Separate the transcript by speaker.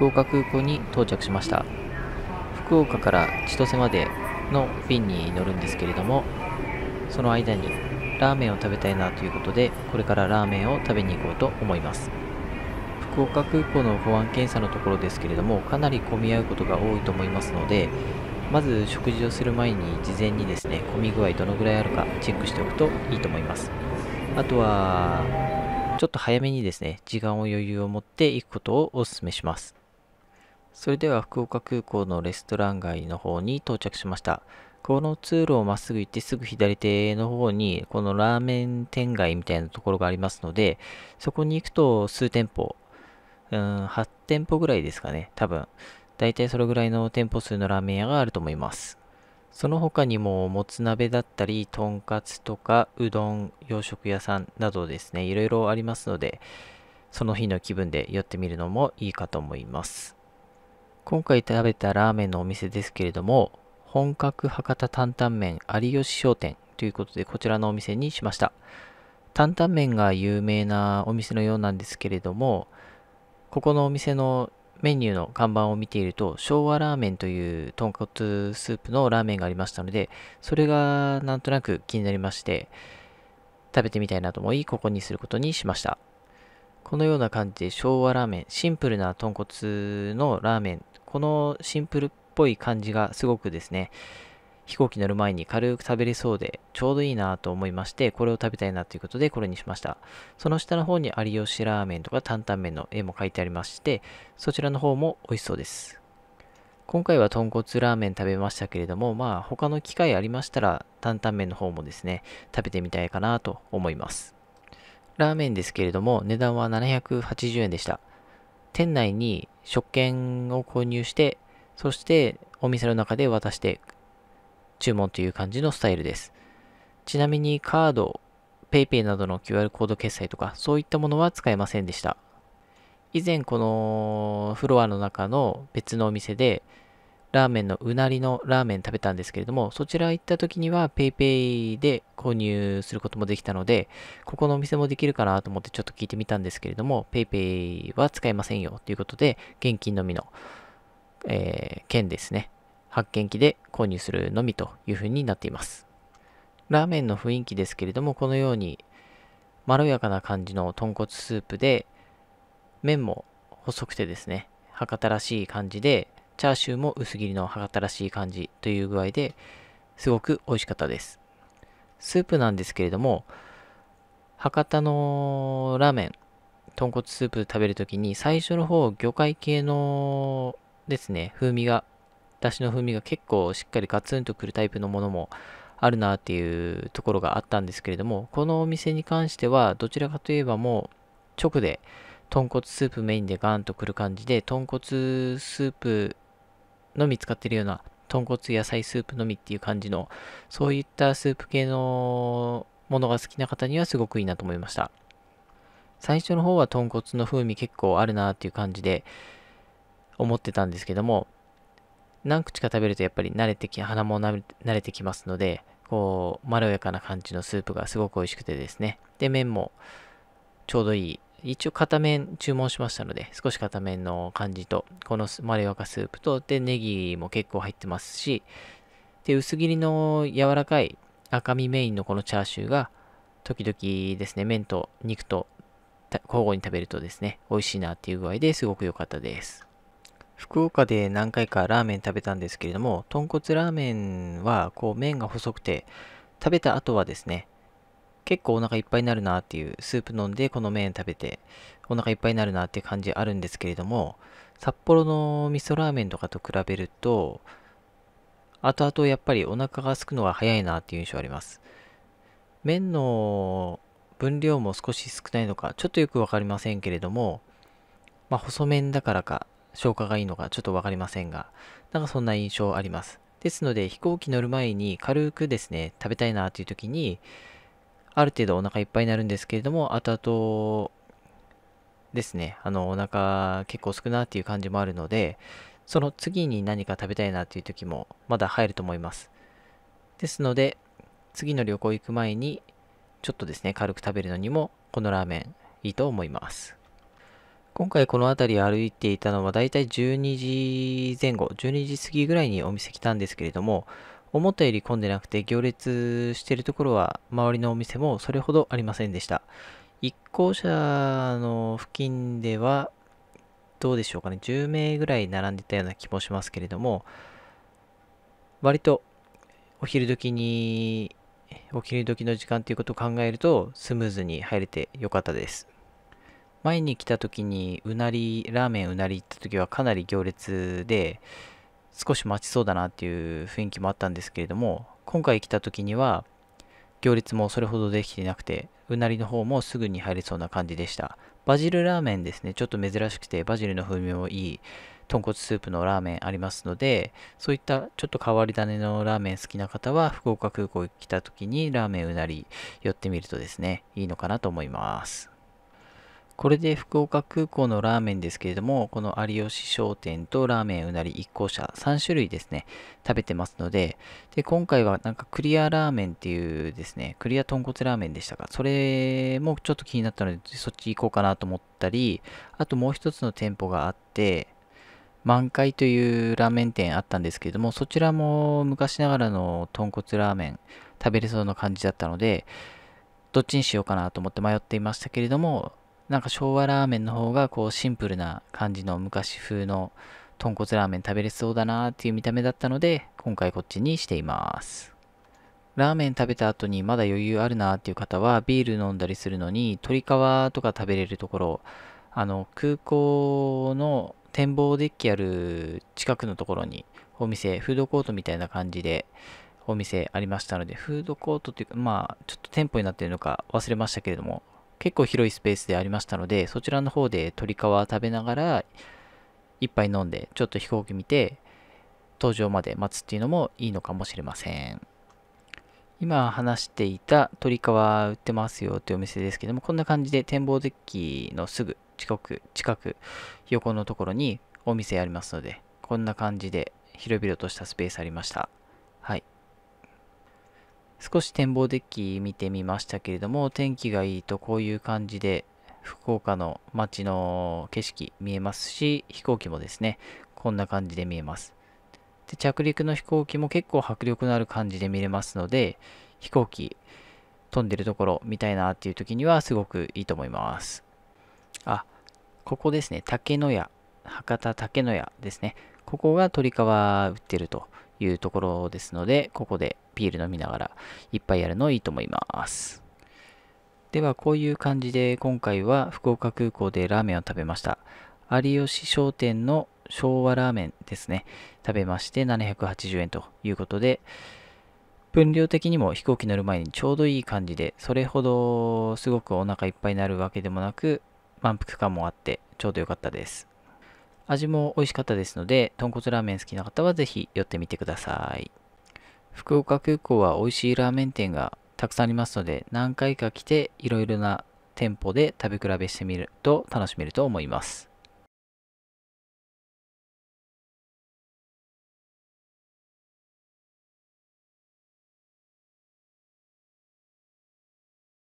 Speaker 1: 福岡空港に到着しました。福岡から千歳までの便に乗るんですけれどもその間にラーメンを食べたいなということでこれからラーメンを食べに行こうと思います。福岡空港の保安検査のところですけれどもかなり混み合うことが多いと思いますのでまず食事をする前に事前にですね混み具合どのぐらいあるかチェックしておくといいと思います。あとはちょっと早めにですね時間を余裕を持っていくことをお勧めします。それでは福岡空港のレストラン街の方に到着しました。この通路をまっすぐ行ってすぐ左手の方にこのラーメン店街みたいなところがありますのでそこに行くと数店舗うん8店舗ぐらいですかね多分。大体それぐらいの店舗数のラーメン屋があると思います。その他にももつ鍋だったりとんかつとかうどん洋食屋さんなどですねいろいろありますのでその日の気分で寄ってみるのもいいかと思います。今回食べたラーメンのお店ですけれども本格博多担々麺有吉商店ということでこちらのお店にしました。担々麺が有名なお店のようなんですけれどもここのお店のメニューの看板を見ていると昭和ラーメンという豚骨スープのラーメンがありましたのでそれがなんとなく気になりまして食べてみたいなと思いここにすることにしました。このような感じで昭和ラーメンシンプルな豚骨のラーメンこのシンプルっぽい感じがすごくですね飛行機乗る前に軽く食べれそうでちょうどいいなと思いましてこれを食べたいなということでこれにしました。その下の方に有吉ラーメンとか担々麺の絵も書いてありましてそちらの方も美味しそうです。今回は豚骨ラーメン食べましたけれどもまあ他の機会ありましたら担々麺の方もですね食べてみたいかなと思います。ラーメンですけれども値段は780円でした。店内に食券を購入してそしてお店の中で渡して注文という感じのスタイルです。ちなみにカード、PayPay などの QR コード決済とかそういったものは使えませんでした。以前このフロアの中の別のお店でラーメンのうなりのラーメン食べたんですけれども、そちら行った時には PayPay で購入することもできたので、ここのお店もできるかなと思ってちょっと聞いてみたんですけれども、PayPay は使えませんよということで、現金のみの、えー、券ですね。発見機で購入するのみというふうになっています。ラーメンの雰囲気ですけれども、このようにまろやかな感じの豚骨スープで、麺も細くてですね、博多らしい感じで、チャーシューも薄切りの博多らしい感じという具合ですごく美味しかったです。スープなんですけれども、博多のラーメン、豚骨スープ食べるときに最初の方魚介系のですね、風味がだしの風味が結構しっかりガツンとくるタイプのものもあるなっていうところがあったんですけれども、このお店に関してはどちらかといえばもう直で豚骨スープメインでガーンとくる感じで、豚骨スープのみ使ってるような豚骨野菜スープのみっていう感じの、そういったスープ系のものが好きな方にはすごくいいなと思いました。最初の方は豚骨の風味結構あるなっていう感じで思ってたんですけども、何口か食べるとやっぱり慣れてき、鼻も慣れてきますので、こう、まろやかな感じのスープがすごく美味しくてですね。で、麺もちょうどいい。一応片面注文しましたので、少し片面の感じと、このまろやかスープと、で、ネギも結構入ってますし、で、薄切りの柔らかい赤身メインのこのチャーシューが、時々ですね、麺と肉と交互に食べるとですね、美味しいなっていう具合ですごく良かったです。福岡で何回かラーメン食べたんですけれども、豚骨ラーメンはこう麺が細くて、食べた後はですね、結構お腹いっぱいになるなっていう、スープ飲んでこの麺食べて、お腹いっぱいになるなっていう感じあるんですけれども、札幌の味噌ラーメンとかと比べると、後々やっぱりお腹が空くのが早いなっていう印象あります。麺の分量も少し少ないのか、ちょっとよくわかりませんけれども、まあ細麺だからか、消化がいいのかちょっとわかりませんが、なんかそんな印象あります。ですので、飛行機乗る前に軽くですね、食べたいなという時に、ある程度お腹いっぱいになるんですけれども、後々ですね、あの、お腹結構少なっていう感じもあるので、その次に何か食べたいなっていう時もまだ入ると思います。ですので、次の旅行行く前に、ちょっとですね、軽く食べるのにも、このラーメンいいと思います。今回この辺り歩いていたのはだいたい12時前後、12時過ぎぐらいにお店来たんですけれども、思ったより混んでなくて行列してるところは周りのお店もそれほどありませんでした。一校舎の付近ではどうでしょうかね、10名ぐらい並んでたような気もしますけれども、割とお昼時に、お昼時の時間ということを考えると、スムーズに入れてよかったです。前に来た時に、うなり、ラーメンうなり行った時はかなり行列で、少し待ちそうだなっていう雰囲気もあったんですけれども、今回来た時には、行列もそれほどできてなくて、うなりの方もすぐに入れそうな感じでした。バジルラーメンですね。ちょっと珍しくて、バジルの風味もいい豚骨スープのラーメンありますので、そういったちょっと変わり種のラーメン好きな方は、福岡空港に来た時にラーメンうなり寄ってみるとですね、いいのかなと思います。これで福岡空港のラーメンですけれども、この有吉商店とラーメンうなり1校舎3種類ですね、食べてますので、で、今回はなんかクリアラーメンっていうですね、クリア豚骨ラーメンでしたか、それもちょっと気になったので、そっち行こうかなと思ったり、あともう一つの店舗があって、満開というラーメン店あったんですけれども、そちらも昔ながらの豚骨ラーメン食べれそうな感じだったので、どっちにしようかなと思って迷っていましたけれども、なんか昭和ラーメンの方がこうシンプルな感じの昔風の豚骨ラーメン食べれそうだなっていう見た目だったので、今回こっちにしています。ラーメン食べた後にまだ余裕あるなっていう方は、ビール飲んだりするのに、鶏皮とか食べれるところ、あの、空港の展望デッキある近くのところにお店、フードコートみたいな感じでお店ありましたので、フードコートっていうか、まあ、ちょっと店舗になってるのか忘れましたけれども、結構広いスペースでありましたので、そちらの方で鶏皮食べながら、一杯飲んで、ちょっと飛行機見て、登場まで待つっていうのもいいのかもしれません。今話していた鶏皮売ってますよっていうお店ですけども、こんな感じで展望デッキのすぐ近く、近く、横のところにお店ありますので、こんな感じで広々としたスペースありました。少し展望デッキ見てみましたけれども、天気がいいとこういう感じで福岡の街の景色見えますし、飛行機もですね、こんな感じで見えます。で着陸の飛行機も結構迫力のある感じで見れますので、飛行機飛んでるところ見たいなっていう時にはすごくいいと思います。あ、ここですね、竹野屋、博多竹野屋ですね。ここが鳥皮売ってるというところですので、ここでビール飲みながら一杯やるのいいと思います。では、こういう感じで今回は福岡空港でラーメンを食べました。有吉商店の昭和ラーメンですね。食べまして780円ということで、分量的にも飛行機乗る前にちょうどいい感じで、それほどすごくお腹いっぱいになるわけでもなく、満腹感もあってちょうど良かったです。味も美味しかったですので、豚骨ラーメン好きな方はぜひ寄ってみてください。福岡空港は美味しいラーメン店がたくさんありますので、何回か来ていろいろな店舗で食べ比べしてみると楽しめると思います。